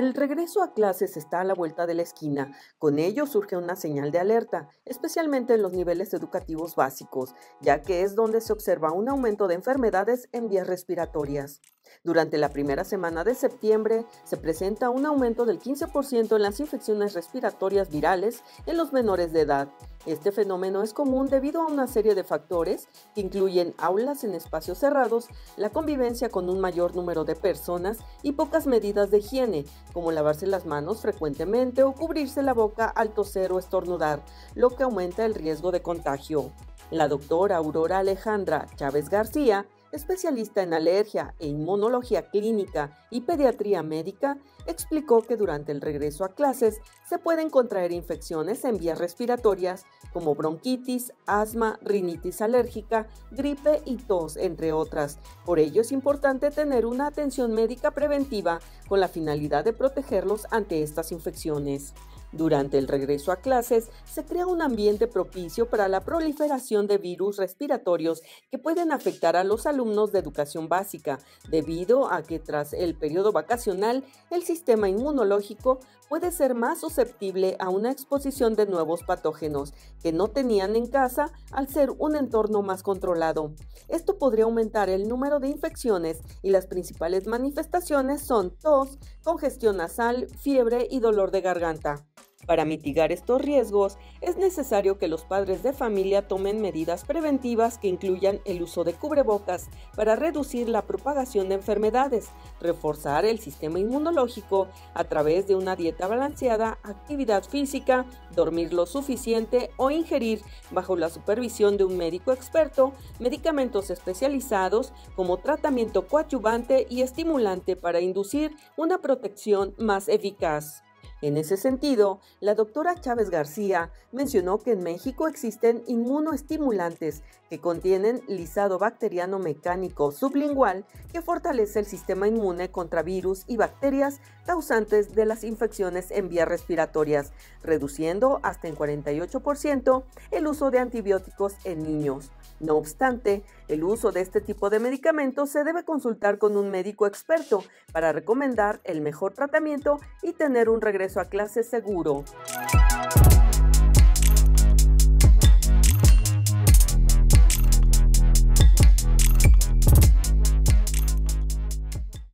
El regreso a clases está a la vuelta de la esquina. Con ello surge una señal de alerta, especialmente en los niveles educativos básicos, ya que es donde se observa un aumento de enfermedades en vías respiratorias. Durante la primera semana de septiembre se presenta un aumento del 15% en las infecciones respiratorias virales en los menores de edad. Este fenómeno es común debido a una serie de factores que incluyen aulas en espacios cerrados, la convivencia con un mayor número de personas y pocas medidas de higiene, como lavarse las manos frecuentemente o cubrirse la boca al toser o estornudar, lo que aumenta el riesgo de contagio. La doctora Aurora Alejandra Chávez García especialista en alergia e inmunología clínica y pediatría médica, explicó que durante el regreso a clases se pueden contraer infecciones en vías respiratorias como bronquitis, asma, rinitis alérgica, gripe y tos, entre otras. Por ello es importante tener una atención médica preventiva con la finalidad de protegerlos ante estas infecciones. Durante el regreso a clases, se crea un ambiente propicio para la proliferación de virus respiratorios que pueden afectar a los alumnos de educación básica, debido a que tras el periodo vacacional, el sistema inmunológico puede ser más susceptible a una exposición de nuevos patógenos que no tenían en casa al ser un entorno más controlado. Esto podría aumentar el número de infecciones y las principales manifestaciones son tos, congestión nasal, fiebre y dolor de garganta. Para mitigar estos riesgos, es necesario que los padres de familia tomen medidas preventivas que incluyan el uso de cubrebocas para reducir la propagación de enfermedades, reforzar el sistema inmunológico a través de una dieta balanceada, actividad física, dormir lo suficiente o ingerir, bajo la supervisión de un médico experto, medicamentos especializados como tratamiento coadyuvante y estimulante para inducir una protección más eficaz. En ese sentido, la doctora Chávez García mencionó que en México existen inmunoestimulantes que contienen lisado bacteriano mecánico sublingual que fortalece el sistema inmune contra virus y bacterias causantes de las infecciones en vías respiratorias, reduciendo hasta en 48% el uso de antibióticos en niños. No obstante, el uso de este tipo de medicamentos se debe consultar con un médico experto para recomendar el mejor tratamiento y tener un regreso a clase seguro.